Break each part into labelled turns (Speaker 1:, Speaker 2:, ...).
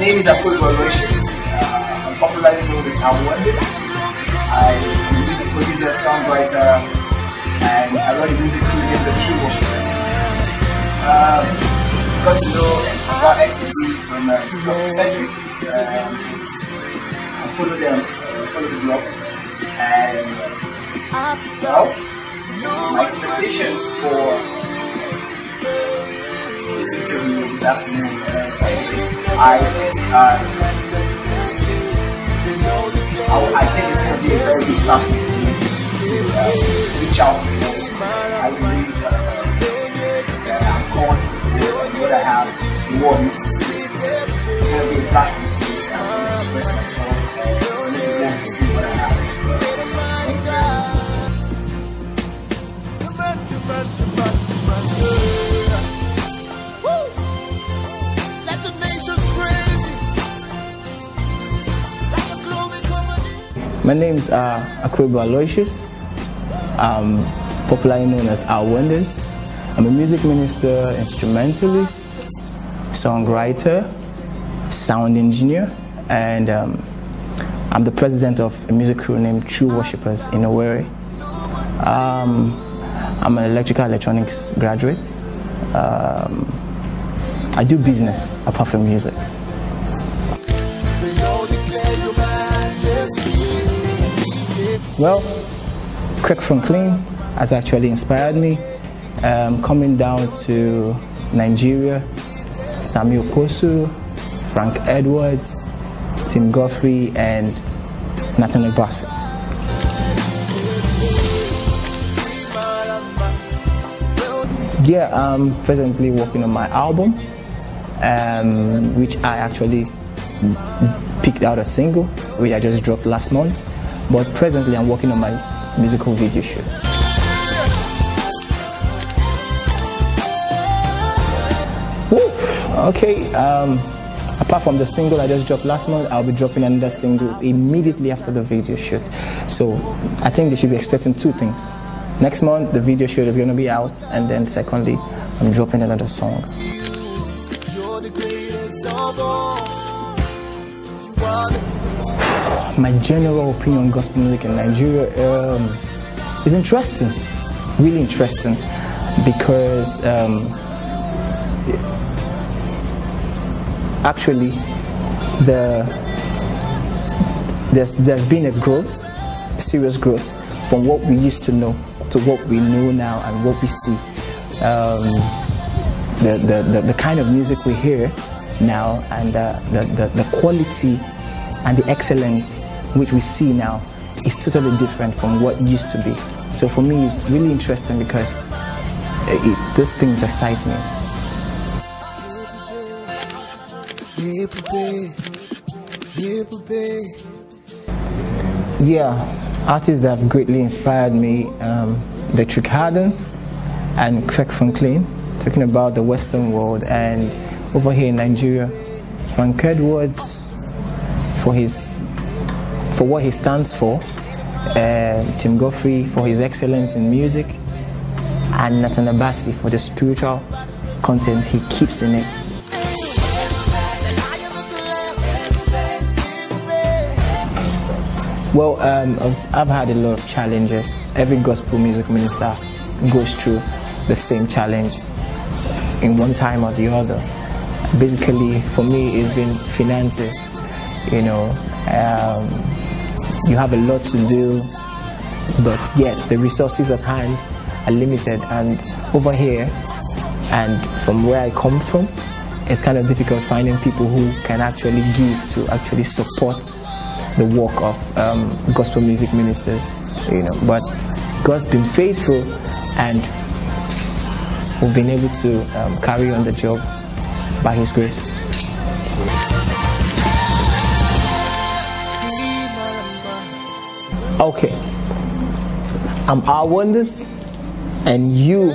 Speaker 1: name is Akuegbu Aloysius. Uh, I'm popularly known as Wonders. I'm a music producer, songwriter, and I run a music crew named The True Worshippers. Um, got to know about X2D from uh, Gospel Centric. Um, I follow them, uh, follow the blog, and well, my expectations for this interview this afternoon. Uh, I, uh, I, I think it's going to be a very platform for me to uh, reach out to people I believe uh, that I'm confident with what I have, the world needs to see. It's going to be a platform for me to express myself and let them see what I have as well.
Speaker 2: My name is uh, Akuegbu Aloysius. I'm popularly known as Alwondaz. I'm a music minister, instrumentalist, songwriter, sound engineer, and um, I'm the president of a music crew named True Worshippers in Owerri. Um, I'm an electrical electronics graduate. Um, I do business apart from music. Well, Kirk Franklin has actually inspired me. Um, coming down to Nigeria, Sammie Okposo, Frank Edwards, Tim Godfrey, and Nathaniel Bassey. Yeah, I'm presently working on my album, um, which I actually picked out a single, which I just dropped last month. But presently, I'm working on my musical video shoot. Woo! Okay, um, apart from the single I just dropped last month, I'll be dropping another single immediately after the video shoot. So I think they should be expecting two things. Next month, the video shoot is going to be out, and then secondly, I'm dropping another song. My general opinion on gospel music in Nigeria um, is interesting, really interesting, because um, actually the there's there's been a growth, serious growth from what we used to know to what we know now and what we see. Um, the, the, the, the, kind of music we hear now and uh, the, the, the quality and the excellence which we see now is totally different from what used to be. So for me, it's really interesting because it, those things excite me. Yeah, artists that have greatly inspired me, um, Trick Harden and Kirk Franklin, talking about the Western world, and over here in Nigeria, Frank Edwards for his for what he stands for, uh, Tim Godfrey for his excellence in music, and Nathaniel Bassey for the spiritual content he keeps in it. Well, um, I've, I've, had a lot of challenges. Every gospel music minister goes through the same challenge in one time or the other. Basically, for me, it's been finances. You know, um, you have a lot to do, but yet the resources at hand are limited. And over here, and from where I come from, it's kind of difficult finding people who can actually give to actually support the work of um, gospel music ministers, you know. But God's been faithful, and we've been able to um, carry on the job by His grace. Okay, I'm Alwondaz, and you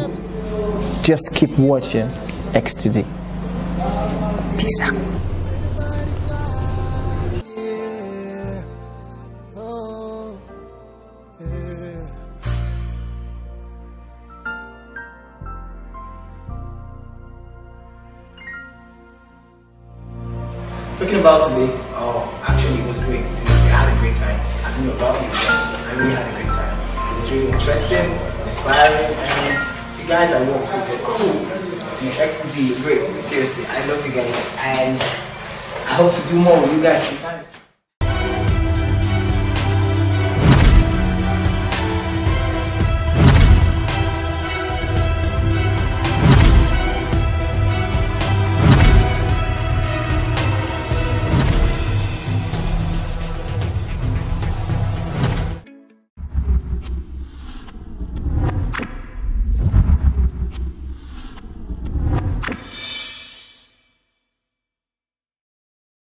Speaker 2: just keep watching X2D. Peace out.
Speaker 1: talking about today? Actually, it was great. Seriously, I had a great time. I don't know about you, but I really had a great time. It was really interesting, inspiring, and you guys I worked with, they're cool. You X2D, great. Seriously, I love you guys, and I hope to do more with you guys sometime.